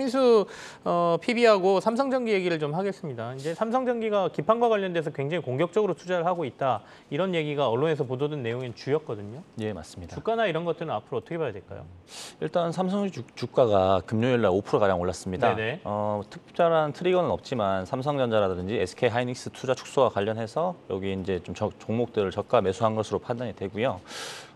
최민수 어, PB하고 삼성전기 얘기를 좀 하겠습니다. 이제 삼성전기가 기판과 관련돼서 굉장히 공격적으로 투자를 하고 있다 이런 얘기가 언론에서 보도된 내용인 주였거든요. 예, 맞습니다. 주가나 이런 것들은 앞으로 어떻게 봐야 될까요? 일단 삼성의 주, 주가가 금요일 날 5%가량 올랐습니다. 네네. 어, 특별한 트리거는 없지만 삼성전자라든지 SK 하이닉스 투자 축소와 관련해서 여기 이제 좀 저- 종목들을 저가 매수한 것으로 판단이 되고요.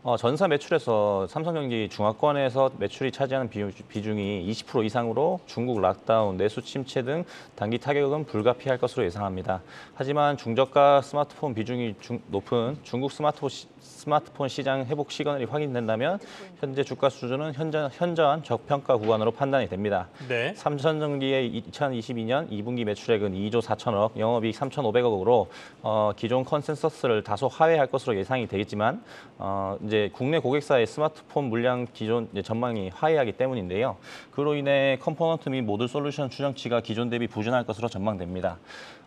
어, 전사 매출에서 삼성전기 중화권에서 매출이 차지하는 비중, 비중 이 20% 이상으로 중국 락다운, 내수 침체 등 단기 타격은 불가피할 것으로 예상합니다. 하지만 중저가 스마트폰 비중이 중- 높은 중국 스마트폰, 시, 스마트폰 시장 회복 시그널이 확인된다면 현재 주가 수준은 현저, 현저한 저평가 구간으로 판단이 됩니다. 네. 삼성전기의 2022년 2분기 매출액은 2조 4천억, 영업이익 3,500억으로 어, 기존 컨센서스를 다소 하회할 것으로 예상이 되겠지만 어, 이제 국내 고객사의 스마트폰 물량 기존 이제 전망이 하회하기 때문인데요. 그로 인해 컴포넌트 및 모듈 솔루션 추정치가 기존 대비 부진할 것으로 전망됩니다.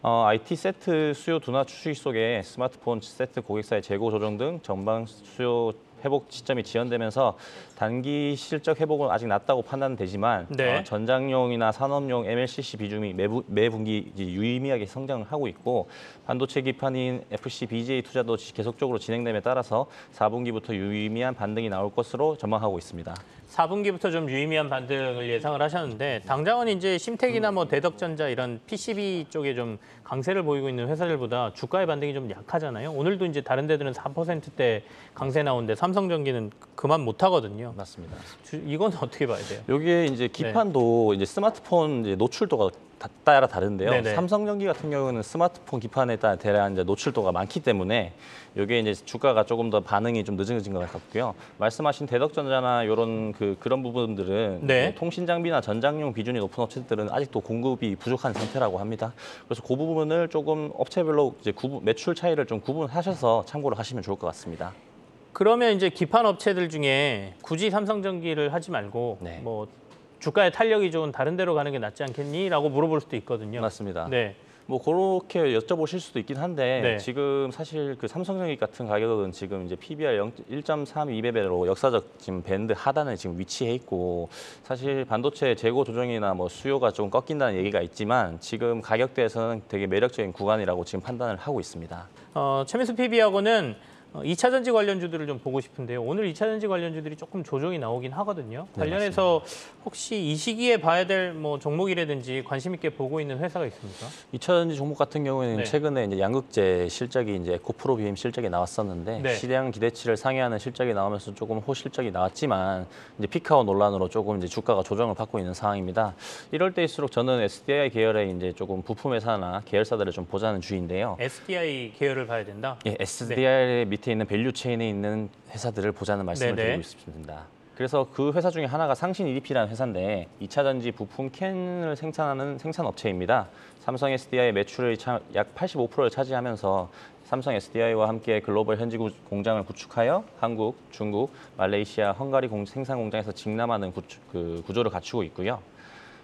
어, IT 세트 수요 둔화 추세 속에 스마트폰 세트 고객사의 재고 조정 등 전방 수요 회복 시점이 지연되면서 단기 실적 회복은 아직 낮다고 판단되지만 네. 어, 전장용이나 산업용 MLCC 비중이 매부, 매 분기 이제 유의미하게 성장을 하고 있고 반도체 기판인 FC-BGA 투자도 지- 계속적으로 진행됨에 따라서 4분기부터 유의미한 반등이 나올 것으로 전망하고 있습니다. 4분기부터 좀 유의미한 반등을 예상을 하셨는데 당장은 이제 심택이나 뭐 대덕전자 이런 PCB 쪽에 좀 강세를 보이고 있는 회사들보다 주가의 반등이 좀 약하잖아요. 오늘도 이제 다른 데들은 4%대 강세 나오는데 삼성전기는 그만 못 하거든요. 맞습니다. 주- 이건 어떻게 봐야 돼요? 여기에 이제 기판도 이제 스마트폰 이제 노출도가 다- 따라 다른데요. 네네. 삼성전기 같은 경우는 스마트폰 기판에 따라 대략 이제 노출도가 많기 때문에 여기에 이제 주가가 조금 더 반응이 좀 늦어진 것 같고요. 말씀하신 대덕전자나 이런 그 그런 부분들은 네. 뭐 통신 장비나 전장용 비중이 높은 업체들은 아직도 공급이 부족한 상태라고 합니다. 그래서 그 부분을 조금 업체별로 이제 구분, 매출 차이를 좀 구분하셔서 참고를 하시면 좋을 것 같습니다. 그러면 이제 기판 업체들 중에 굳이 삼성전기를 하지 말고 네. 뭐 주가의 탄력이 좋은 다른 데로 가는 게 낫지 않겠니?라고 물어볼 수도 있거든요. 맞습니다. 네. 뭐 그렇게 여쭤보실 수도 있긴 한데 네. 지금 사실 그 삼성전기 같은 가격은 지금 이제 PBR 1.32배로 역사적 지금 밴드 하단에 지금 위치해 있고 사실 반도체 재고 조정이나 뭐 수요가 좀 꺾인다는 얘기가 있지만 지금 가격대에서는 되게 매력적인 구간이라고 지금 판단을 하고 있습니다. 어, 최민수 PB하고는 어, 2차 전지 관련주들을 좀 보고 싶은데요. 오늘 2차 전지 관련주들이 조금 조정이 나오긴 하거든요. 네, 관련해서 혹시 이 시기에 봐야 될 뭐 종목이라든지 관심 있게 보고 있는 회사가 있습니까? 2차 전지 종목 같은 경우에는 네. 최근에 이제 양극재 실적이 이제 에코프로비엠 실적이 나왔었는데 네. 시장 기대치를 상회하는 실적이 나오면서 조금 호실적이 나왔지만 이제 peak out 논란으로 조금 이제 주가가 조정을 받고 있는 상황입니다. 이럴 때일수록 저는 SDI 계열의 이제 조금 부품 회사나 계열사들을 좀 보자는 주의인데요. SDI 계열을 봐야 된다. 예, SDI 밑에 있는 value chain에 있는 회사들을 보자는 말씀을 네네. 드리고 싶습니다. 그래서 그 회사 중에 하나가 상신 EDP라는 회사인데 2차 전지 부품 캔을 생산하는 생산 업체입니다. 삼성 SDI의 매출의 차- 약 85%를 차지하면서 삼성 SDI와 함께 글로벌 현지 구- 공장을 구축하여 한국, 중국, 말레이시아, 헝가리 공- 생산 공장에서 직남하는 구축- 그 구조를 갖추고 있고요.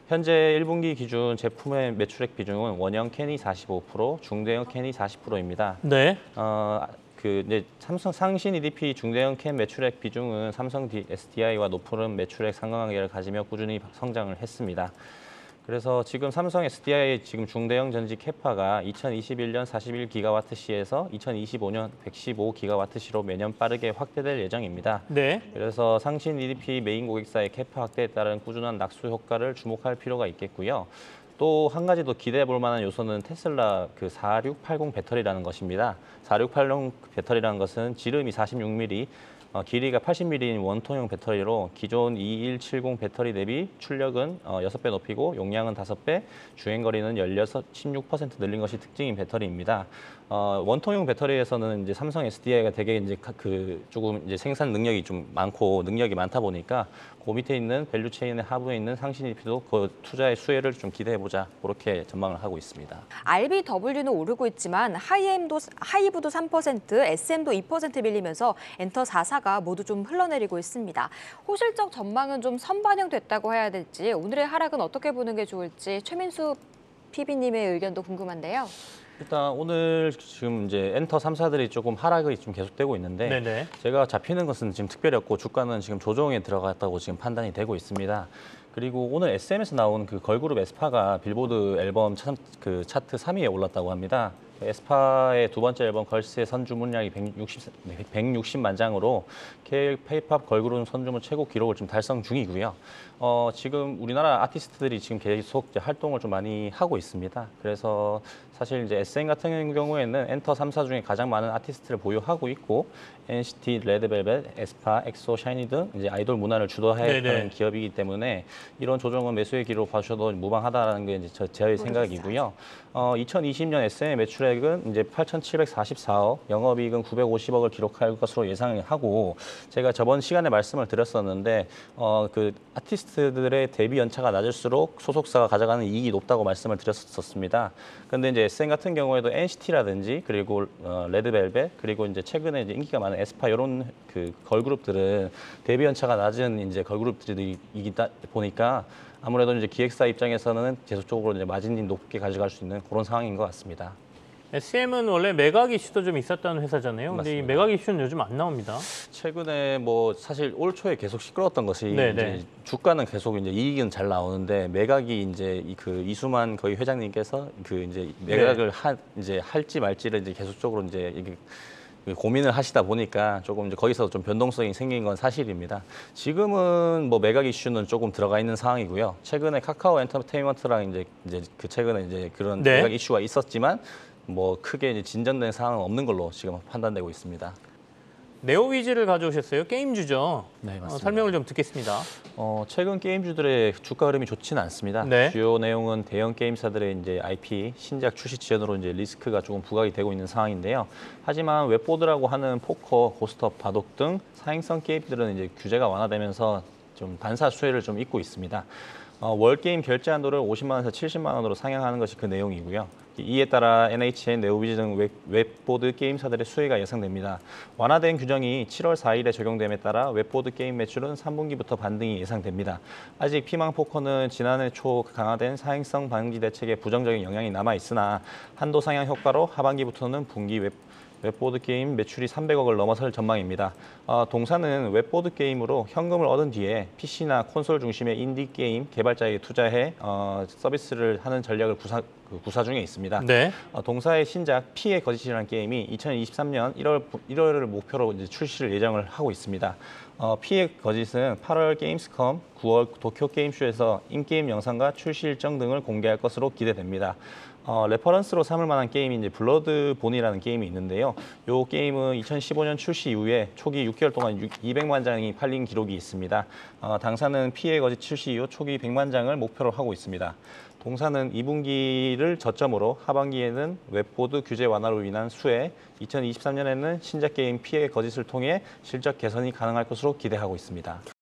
현재 1분기 기준 제품의 매출액 비중은 원형 캔이 45%, 중대형 캔이 40%입니다. 네. 어, 그 이제 삼성 상신 EDP 중대형 캔 매출액 비중은 삼성 SDI와 높은 매출액 상관관계를 가지며 꾸준히 성장을 했습니다. 그래서 지금 삼성 SDI 지금 중대형 전지 capa가 2021년 41기가와트시에서 2025년 115기가와트시로 매년 빠르게 확대될 예정입니다. 네. 그래서 상신 EDP 메인 고객사의 capa 확대에 따른 꾸준한 낙수 효과를 주목할 필요가 있겠고요. 또 한 가지 더 기대해 볼 만한 요소는 테슬라 그 4680 배터리라는 것입니다. 4680 배터리라는 것은 지름이 46mm, 어, 길이가 80mm인 원통형 배터리로 기존 2170 배터리 대비 출력은 어, 6배 높이고 용량은 5배, 주행거리는 16, 16% 늘린 것이 특징인 배터리입니다. 어, 원통형 배터리에서는 이제 삼성 SDI가 되게 이제 가- 그 조금 이제 생산 능력이 좀 많고 능력이 많다 보니까 그 밑에 있는 value chain의 하부에 있는 상신 EDP도 그 투자의 수혜를 좀 기대해 보자 그렇게 전망을 하고 있습니다. RBW는 오르고 있지만 하이엠도 하이브도 3%, SM도 2% 밀리면서 엔터 4사가 모두 좀 흘러내리고 있습니다. 호실적 전망은 좀 선반영됐다고 해야 될지 오늘의 하락은 어떻게 보는 게 좋을지 최민수 PB님의 의견도 궁금한데요. 일단 오늘 지금 이제 엔터 3사들이 조금 하락이 좀 계속되고 있는데 네네. 악재가 잡히는 것은 지금 특별히 없고 주가는 지금 조정에 들어갔다고 지금 판단이 되고 있습니다. 그리고 오늘 SM에서 나온 그 걸그룹 에스파가 빌보드 앨범 차, 그 차트 3위에 올랐다고 합니다. 에스파의 두 번째 앨범 Girls의 선주문량이 160, 160만 장으로 K-팝 걸그룹 선주문 최고 기록을 지금 달성 중이고요. 어, 지금 우리나라 아티스트들이 지금 계속 이제 활동을 좀 많이 하고 있습니다. 그래서 사실 이제 SM 같은 경우에는 엔터 3사 중에 가장 많은 아티스트를 보유하고 있고 NCT, 레드벨벳, 에스파, 엑소, 샤이니 등 이제 아이돌 문화를 주도하는 네네. 기업이기 때문에 이런 조정은 매수의 기로 봐주셔도 무방하다라는 게 이제 저, 제 생각이고요. 어, 2020년 SM의 매출 액은 이제 8,744억, 영업이익은 950억을 기록할 것으로 예상하고 제가 저번 시간에 말씀을 드렸었는데 어, 그 아티스트들의 데뷔 연차가 낮을수록 소속사가 가져가는 이익이 높다고 말씀을 드렸었습니다. 근데 이제 SM 같은 경우에도 NCT라든지 그리고 어, 레드벨벳 그리고 이제 최근에 이제 인기가 많은 에스파 이런 그 걸그룹들은 데뷔 연차가 낮은 이제 걸그룹들이다 보니까 아무래도 이제 기획사 입장에서는 계속적으로 이제 마진이 높게 가져갈 수 있는 그런 상황인 것 같습니다. SM은 원래 매각 이슈도 좀 있었다는 회사잖아요. 근데 이 맞습니다. 매각 이슈는 요즘 안 나옵니다. 최근에 뭐 사실 올 초에 계속 시끄러웠던 것이 네, 이제 네. 주가는 계속 이제 이익은 잘 나오는데 매각이 이제 이그 이수만 거의 회장님께서 그 이제 매각을 하, 이제 할지 말지를 이제 계속적으로 이제 이게 고민을 하시다 보니까 조금 이제 거기서 좀 변동성이 생긴 건 사실입니다. 지금은 뭐 매각 이슈는 조금 들어가 있는 상황이고요. 최근에 카카오 엔터테인먼트랑 이제 이제 그 최근에 이제 그런 네. 매각 이슈가 있었지만 뭐 크게 이제 진전된 상황은 없는 걸로 지금 판단되고 있습니다. 네오위즈를 가져오셨어요. 게임주죠. 네, 어, 맞습니다. 설명을 좀 듣겠습니다. 어, 최근 게임주들의 주가 흐름이 좋지는 않습니다. 네. 주요 내용은 대형 게임사들의 이제 IP 신작 출시 지연으로 이제 리스크가 조금 부각이 되고 있는 상황인데요. 하지만 웹보드라고 하는 포커, 고스톱, 바둑 등 사행성 게임들은 이제 규제가 완화되면서 좀 반사 수혜를 좀 입고 있습니다. 어, 월 게임 결제 한도를 50만 원에서 70만 원으로 상향하는 것이 그 내용이고요. 이에 따라 NHN, 네오위즈 등 웹, 웹보드 게임사들의 수혜가 예상됩니다. 완화된 규정이 7월 4일에 적용됨에 따라 웹보드 게임 매출은 3분기부터 반등이 예상됩니다. 아직 피망 포커는 지난해 초 강화된 사행성 방지 대책에 부정적인 영향이 남아 있으나 한도 상향 효과로 하반기부터는 분기 웹 웹보드 게임 매출이 300억을 넘어설 전망입니다. 어, 동사는 웹보드 게임으로 현금을 얻은 뒤에 PC나 콘솔 중심의 인디 게임 개발자에게 투자해 어, 서비스를 하는 전략을 구사, 그 구사 중에 있습니다. 네. 어, 동사의 신작 P의 거짓이라는 게임이 2023년 1월 1월을 목표로 이제 출시를 예정을 하고 있습니다. 어, P의 거짓은 8월 게임스컴, 9월 도쿄 게임쇼에서 in-game 영상과 출시 일정 등을 공개할 것으로 기대됩니다. 어, reference로 삼을 만한 게임이 이제 블러드본이라는 게임이 있는데요. 이 게임은 2015년 출시 이후에 초기 6개월 동안 200만 장이 팔린 기록이 있습니다. 어, 당사는 P의 거짓 출시 이후 초기 100만 장을 목표로 하고 있습니다. 동사는 2분기를 저점으로 하반기에는 웹보드 규제 완화로 인한 수혜, 2023년에는 신작 게임 P의 거짓을 통해 실적 개선이 가능할 것으로 기대하고 있습니다.